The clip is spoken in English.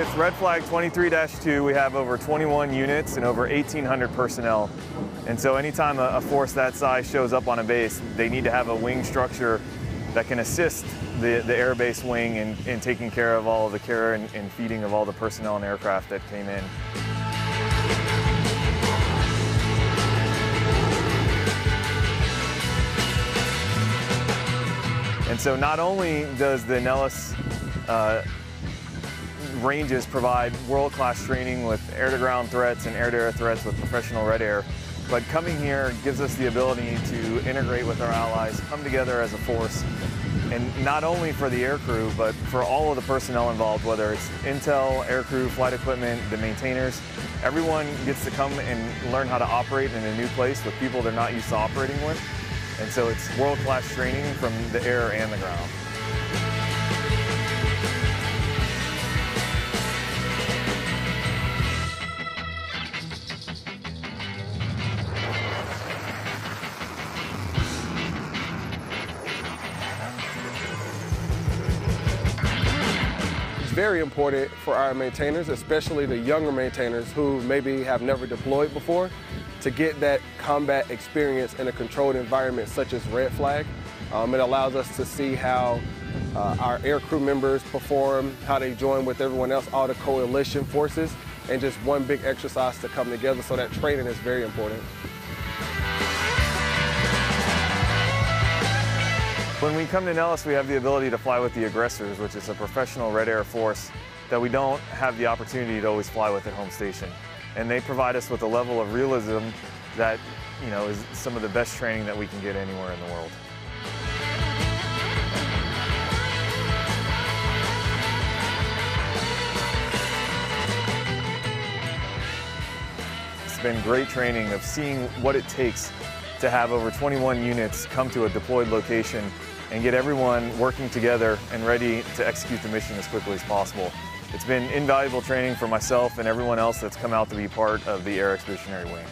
with Red Flag 23-2, we have over 21 units and over 1,800 personnel. And so anytime a, a force that size shows up on a base, they need to have a wing structure that can assist the, the air base wing in, in taking care of all of the care and, and feeding of all the personnel and aircraft that came in. And so not only does the Nellis uh, ranges provide world-class training with air-to-ground threats and air-to-air threats with professional red air, but coming here gives us the ability to integrate with our allies, come together as a force, and not only for the aircrew, but for all of the personnel involved, whether it's intel, aircrew, flight equipment, the maintainers, everyone gets to come and learn how to operate in a new place with people they're not used to operating with. And so it's world-class training from the air and the ground. Very important for our maintainers, especially the younger maintainers who maybe have never deployed before, to get that combat experience in a controlled environment such as Red Flag. Um, it allows us to see how uh, our aircrew members perform, how they join with everyone else, all the coalition forces, and just one big exercise to come together. So that training is very important. When we come to Nellis, we have the ability to fly with the aggressors, which is a professional Red Air force that we don't have the opportunity to always fly with at home station. And they provide us with a level of realism that, you know, is some of the best training that we can get anywhere in the world. It's been great training of seeing what it takes to have over 21 units come to a deployed location and get everyone working together and ready to execute the mission as quickly as possible. It's been invaluable training for myself and everyone else that's come out to be part of the Air Expeditionary Wing.